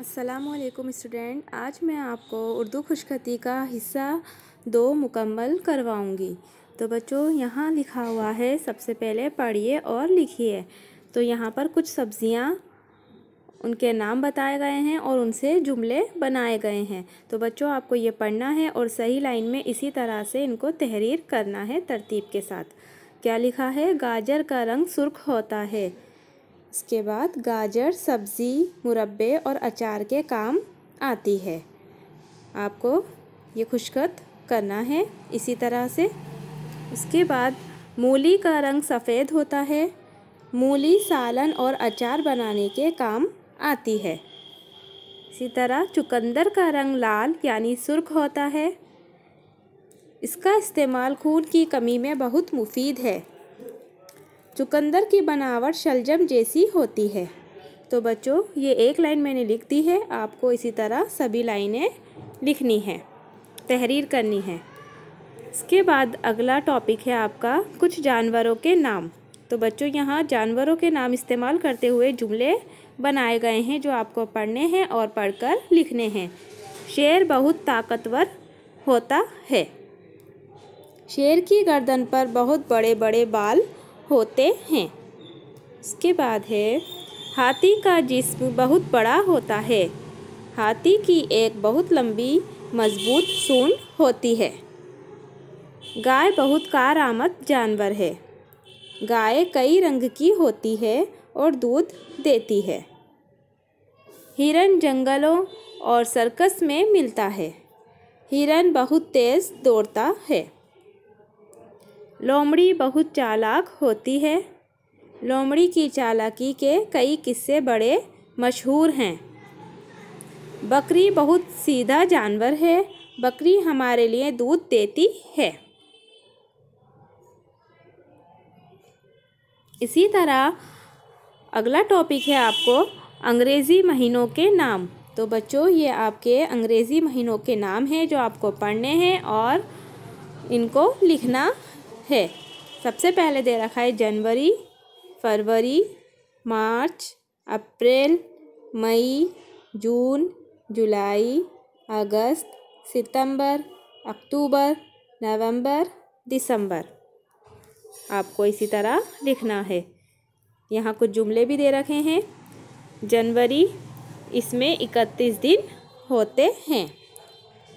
असलकुम स्टूडेंट। आज मैं आपको उर्दू खुशखती का हिस्सा दो मुकम्मल करवाऊँगी। तो बच्चों, यहाँ लिखा हुआ है, सबसे पहले पढ़िए और लिखिए। तो यहाँ पर कुछ सब्ज़ियाँ उनके नाम बताए गए हैं और उनसे जुमले बनाए गए हैं। तो बच्चों, आपको ये पढ़ना है और सही लाइन में इसी तरह से इनको तहरीर करना है तरतीब के साथ। क्या लिखा है? गाजर का रंग सुर्ख होता है। इसके बाद गाजर, सब्ज़ी, मुरब्बे और अचार के काम आती है। आपको ये खुशकत करना है इसी तरह से। उसके बाद मूली का रंग सफ़ेद होता है। मूली, सालन और अचार बनाने के काम आती है। इसी तरह चुकंदर का रंग लाल यानी सुर्ख होता है। इसका इस्तेमाल खून की कमी में बहुत मुफीद है। चुकंदर की बनावट शलजम जैसी होती है। तो बच्चों, ये एक लाइन मैंने लिख दी है। आपको इसी तरह सभी लाइनें लिखनी है, तहरीर करनी है। इसके बाद अगला टॉपिक है आपका, कुछ जानवरों के नाम। तो बच्चों, यहाँ जानवरों के नाम इस्तेमाल करते हुए जुमले बनाए गए हैं, जो आपको पढ़ने हैं और पढ़कर लिखने हैं। शेर बहुत ताकतवर होता है। शेर की गर्दन पर बहुत बड़े बड़े बाल होते हैं। इसके बाद है, हाथी का जिस्म बहुत बड़ा होता है। हाथी की एक बहुत लंबी, मज़बूत सूंड होती है। गाय बहुत कारामद जानवर है। गाय कई रंग की होती है और दूध देती है। हिरन जंगलों और सर्कस में मिलता है। हिरन बहुत तेज़ दौड़ता है। लोमड़ी बहुत चालाक होती है। लोमड़ी की चालाकी के कई किस्से बड़े मशहूर हैं। बकरी बहुत सीधा जानवर है। बकरी हमारे लिए दूध देती है। इसी तरह अगला टॉपिक है आपको अंग्रेज़ी महीनों के नाम। तो बच्चों, ये आपके अंग्रेज़ी महीनों के नाम हैं जो आपको पढ़ने हैं और इनको लिखना है। सबसे पहले दे रखा है जनवरी, फरवरी, मार्च, अप्रैल, मई, जून, जुलाई, अगस्त, सितंबर, अक्टूबर, नवंबर, दिसंबर। आपको इसी तरह लिखना है। यहाँ कुछ जुमले भी दे रखे हैं। जनवरी इसमें इकतीस दिन होते हैं।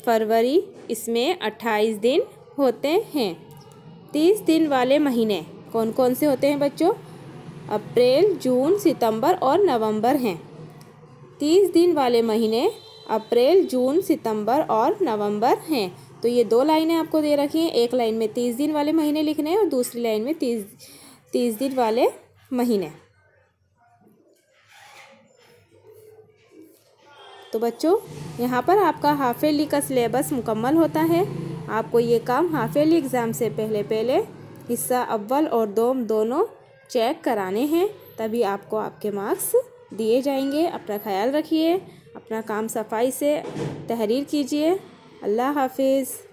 फरवरी इसमें अट्ठाईस दिन होते हैं। तीस दिन वाले महीने। कौन कौन से होते हैं बच्चों? अप्रैल, जून, सितंबर और नवंबर हैं। तीस दिन वाले महीने अप्रैल, जून, सितंबर और नवंबर हैं। तो ये दो लाइनें आपको दे रखी हैं। एक लाइन में तीस दिन वाले महीने लिखने हैं और दूसरी लाइन में तीस तीस दिन वाले महीने। तो बच्चों, यहाँ पर आपका हाफेली का सिलेबस मुकम्मल होता है। आपको ये काम हाफेली एग्ज़ाम से पहले पहले हिस्सा अव्वल और दोम दोनों चेक कराने हैं, तभी आपको आपके मार्क्स दिए जाएँगे। अपना ख्याल रखिए, अपना काम सफ़ाई से तहरीर कीजिए। अल्लाह हाफिज़।